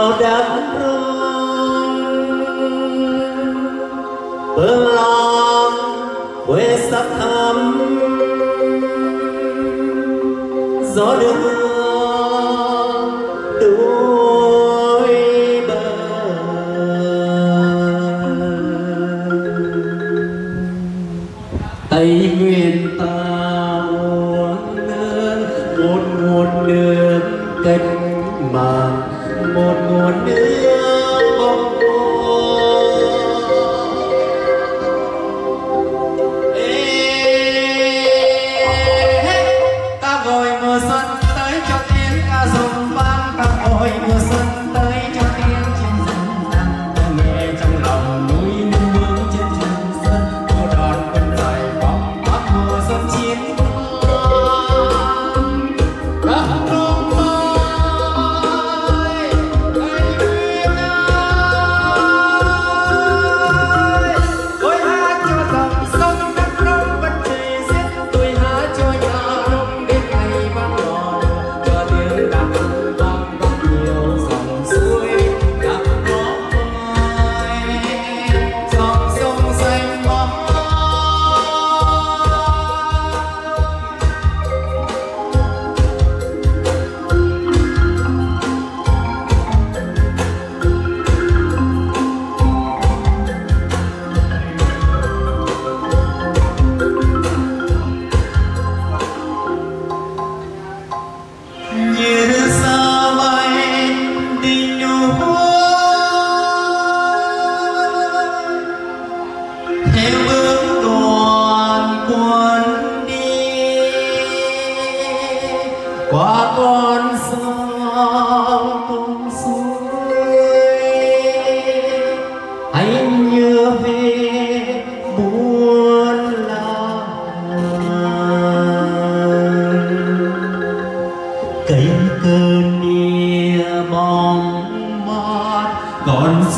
vào đám rương bơm lon quê sắp thắm gió đưa Tây Nguyên ta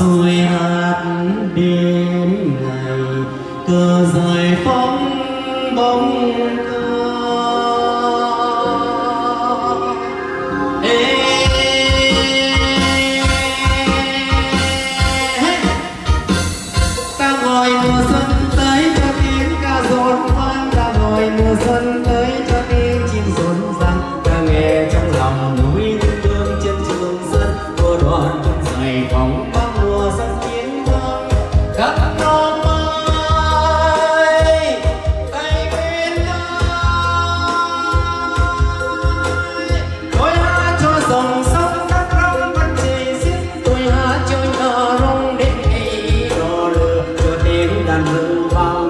xuôi hát đêm ngày cờ giải phóng bóng ca Ê, ta ngồi mùa xuân tới cho tiếng ca rộn vang ta ngồi mùa xuân bao